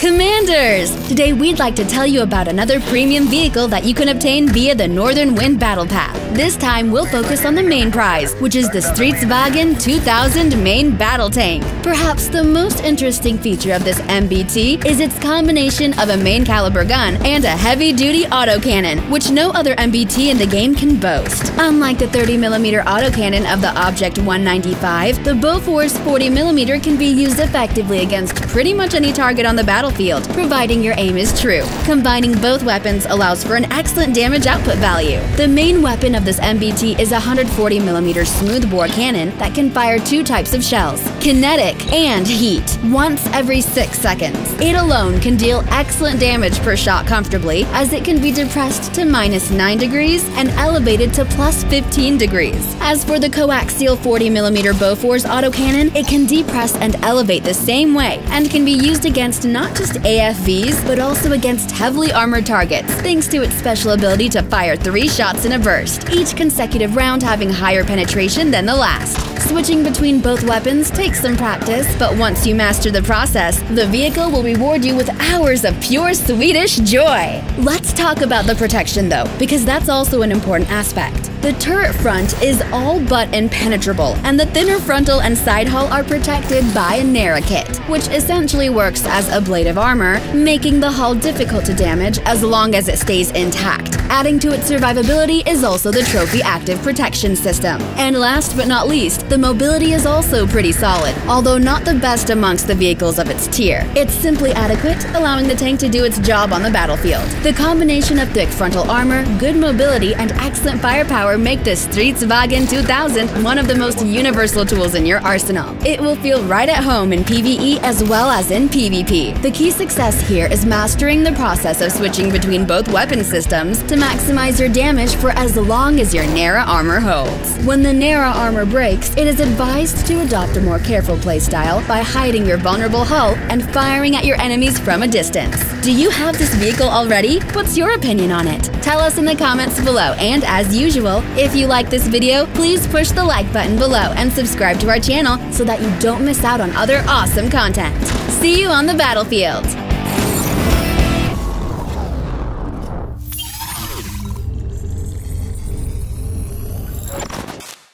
Commanders! Today we'd like to tell you about another premium vehicle that you can obtain via the Northern Wind Battle Path. This time we'll focus on the main prize, which is the Stridsvagn 2000 main battle tank. Perhaps the most interesting feature of this MBT is its combination of a main caliber gun and a heavy-duty autocannon, which no other MBT in the game can boast. Unlike the 30mm autocannon of the Object 195, the Bofors 40mm can be used effectively against pretty much any target on the battlefield battlefield, providing your aim is true. Combining both weapons allows for an excellent damage output value. The main weapon of this MBT is a 140mm smoothbore cannon that can fire two types of shells, kinetic and heat, once every 6 seconds. It alone can deal excellent damage per shot comfortably, as it can be depressed to minus 9 degrees and elevated to plus 15 degrees. As for the coaxial 40mm Bofors autocannon, it can depress and elevate the same way, and can be used against not just AFVs, but also against heavily armored targets, thanks to its special ability to fire three shots in a burst, each consecutive round having higher penetration than the last. Switching between both weapons takes some practice, but once you master the process, the vehicle will reward you with hours of pure Swedish joy. Let's talk about the protection though, because that's also an important aspect. The turret front is all but impenetrable, and the thinner frontal and side hull are protected by a NERA kit, which essentially works as a blade of armor, making the hull difficult to damage as long as it stays intact. Adding to its survivability is also the Trophy Active Protection System. And last but not least, the mobility is also pretty solid, although not the best amongst the vehicles of its tier. It's simply adequate, allowing the tank to do its job on the battlefield. The combination of thick frontal armor, good mobility, and excellent firepower make the Stridsvagn 2000 one of the most universal tools in your arsenal. It will feel right at home in PvE as well as in PvP. The key success here is mastering the process of switching between both weapon systems to maximize your damage for as long as your NERA armor holds. When the NERA armor breaks, it is advised to adopt a more careful playstyle by hiding your vulnerable hull and firing at your enemies from a distance. Do you have this vehicle already? What's your opinion on it? Tell us in the comments below, and as usual, if you like this video, please push the like button below and subscribe to our channel so that you don't miss out on other awesome content. See you on the battlefield!